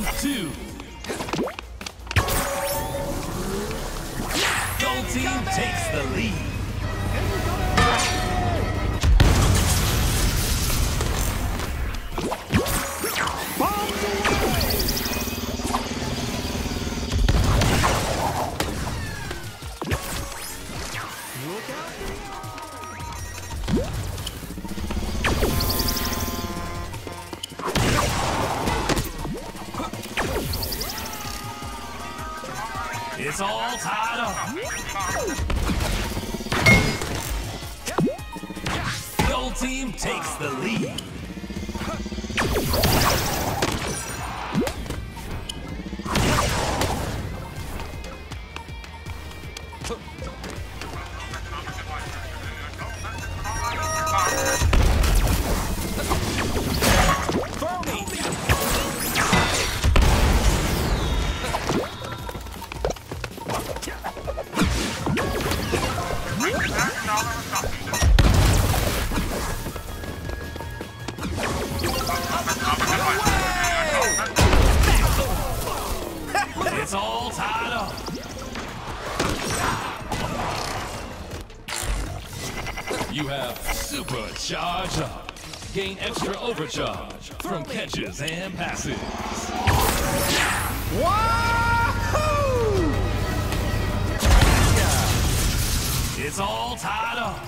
Round two. Gold team takes the lead. It's all tied up. Gold team takes the lead. It's all tied up. You have supercharge up. Gain extra overcharge from catches and passes. It's all tied up.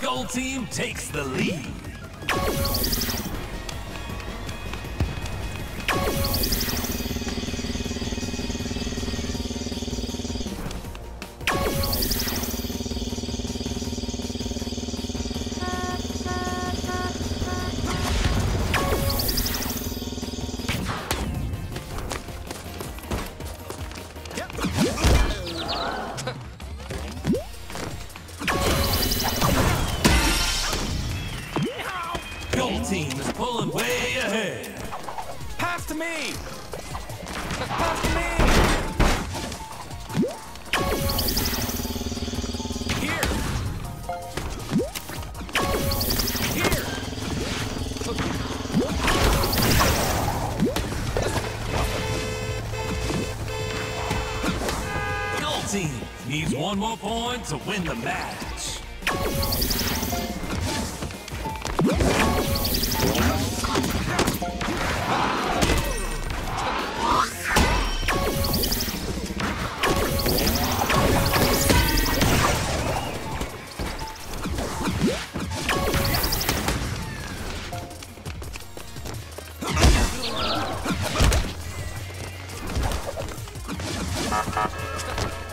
Gold team takes the lead. Gold team is pulling way ahead. Pass to me! Pass to me! Here! Here! Gold team needs one more point to win the match. Stop.